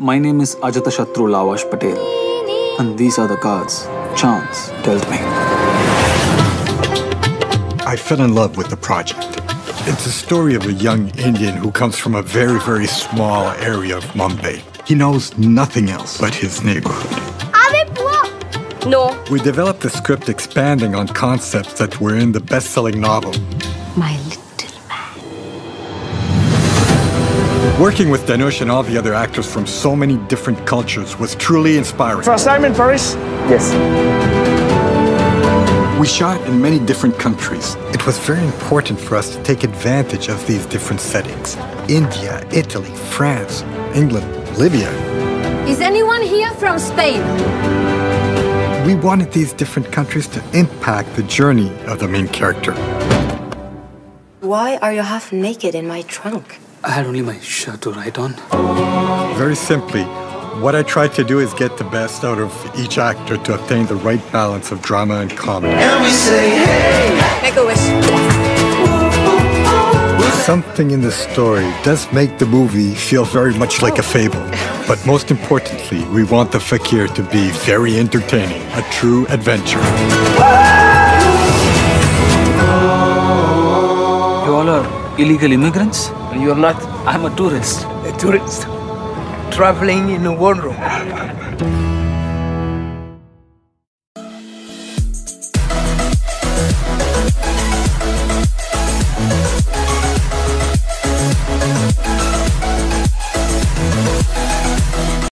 My name is Ajata Shatru Lavash Patel. And these are the cards chance dealt me. I fell in love with the project. It's a story of a young Indian who comes from a very, very small area of Mumbai. He knows nothing else but his neighborhood. No. We developed the script expanding on concepts that were in the best selling novel. My Working with Dhanush and all the other actors from so many different cultures was truly inspiring. First time in Paris? Yes. We shot in many different countries. It was very important for us to take advantage of these different settings India, Italy, France, England, Libya. Is anyone here from Spain? We wanted these different countries to impact the journey of the main character. Why are you half naked in my trunk? I had only my shirt to write on. Very simply, what I tried to do is get the best out of each actor to obtain the right balance of drama and comedy. And we say, hey. Make a wish. Something in the story does make the movie feel very much like a fable. But most importantly, we want the fakir to be very entertaining, a true adventure. Illegal immigrants? You're not I'm a tourist. a tourist traveling in a one room.